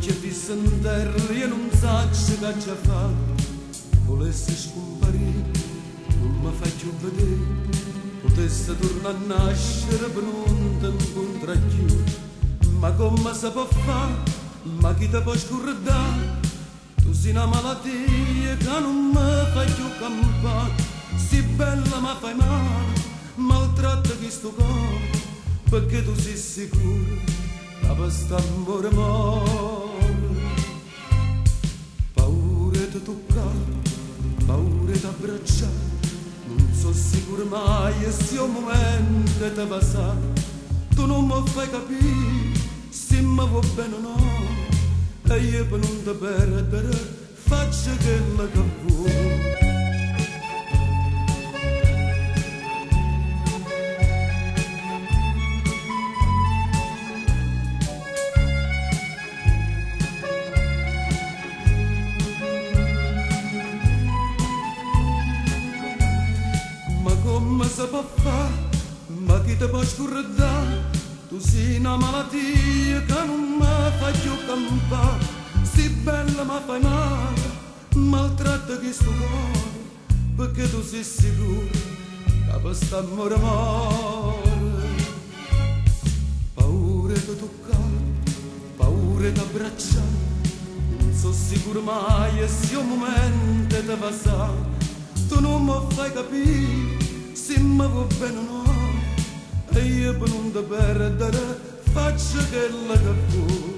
si interri e non sacci che già fa volesse scomparire non mi fai più vedere. Potesse tornare a nascere per non ti incontrare più ma come si può fare? Ma chi ti può scordare? Tu sei una malattia che non mi fai più campare. Si bella ma fai male. Maltratta questo cuore perché tu sei sicuro che questo amore muore paura di abbracciare non so sicuro mai se è un momento di passare. Tu non mi fai capire se mi va bene o no. E io per non ti perdere faccio quello che vuoi come si può fare, ma chi ti può scordare? Tu sei una malattia che non mi fa più campare, sei bella ma fai male, maltratta questo cuore, perché tu sei sicuro che questo amore muore. Paura di toccare, paura di abbracciare, non so sicuro mai se un momento di passare, tu non mi fai capire va bene no. E io per non ti perdere faccio quello che vuoi